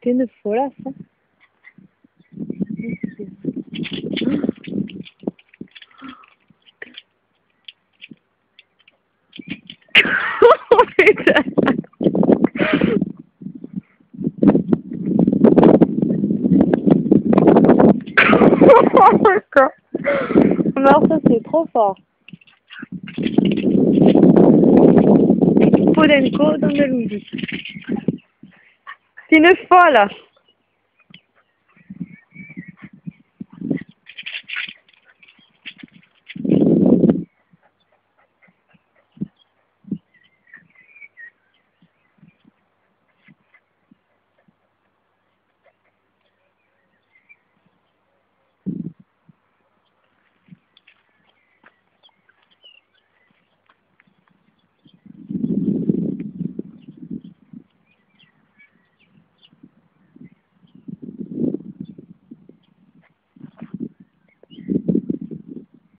Tiene fuerza. Alors ça c'est trop fort. Podenko d'Andalousie. C'est une folle.